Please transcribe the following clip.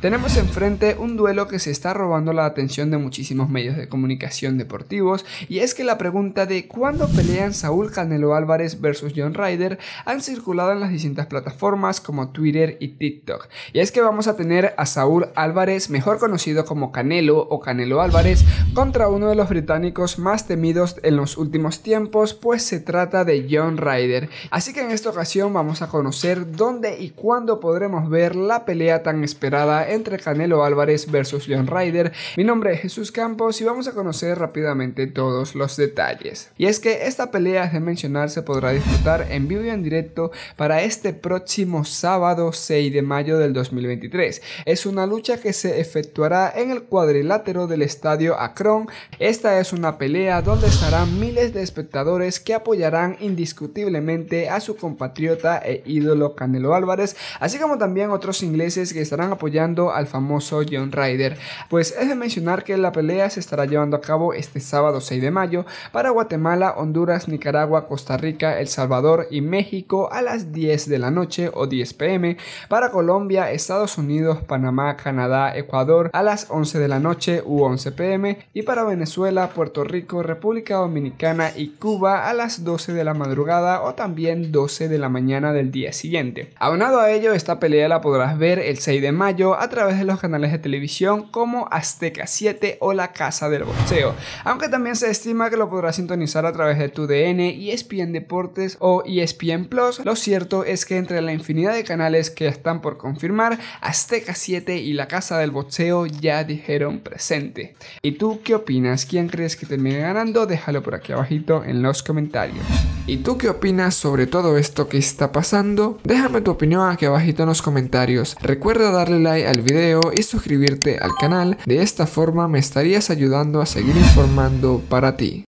Tenemos enfrente un duelo que se está robando la atención de muchísimos medios de comunicación deportivos y es que la pregunta de cuándo pelean Saúl Canelo Álvarez versus John Ryder han circulado en las distintas plataformas como Twitter y TikTok. Y es que vamos a tener a Saúl Álvarez, mejor conocido como Canelo o Canelo Álvarez, contra uno de los británicos más temidos en los últimos tiempos, pues se trata de John Ryder. Así que en esta ocasión vamos a conocer dónde y cuándo podremos ver la pelea tan esperada entre Canelo Álvarez versus John Ryder. Mi nombre es Jesús Campos y vamos a conocer rápidamente todos los detalles. Y es que esta pelea, de mencionar, se podrá disfrutar en vivo y en directo para este próximo sábado 6 de mayo del 2023. Es una lucha que se efectuará en el cuadrilátero del estadio Akron. Esta es una pelea donde estarán miles de espectadores que apoyarán indiscutiblemente a su compatriota e ídolo Canelo Álvarez, así como también otros ingleses que estarán apoyando al famoso John Ryder. Pues es de mencionar que la pelea se estará llevando a cabo este sábado 6 de mayo para Guatemala, Honduras, Nicaragua, Costa Rica, El Salvador y México a las 10 de la noche o 10 pm, para Colombia, Estados Unidos, Panamá, Canadá, Ecuador a las 11 de la noche u 11 pm y para Venezuela, Puerto Rico, República Dominicana y Cuba a las 12 de la madrugada o también 12 de la mañana del día siguiente. Aunado a ello, esta pelea la podrás ver el 6 de mayo a través de los canales de televisión como Azteca 7 o La Casa del Boxeo, aunque también se estima que lo podrás sintonizar a través de tu DN, ESPN Deportes o ESPN Plus. Lo cierto es que entre la infinidad de canales que están por confirmar, Azteca 7 y La Casa del Boxeo ya dijeron presente. ¿Y tú qué opinas? ¿Quién crees que termine ganando? Déjalo por aquí abajito en los comentarios. ¿Y tú qué opinas sobre todo esto que está pasando? Déjame tu opinión aquí abajito en los comentarios. Recuerda darle like al video y suscribirte al canal. De esta forma me estarías ayudando a seguir informando para ti.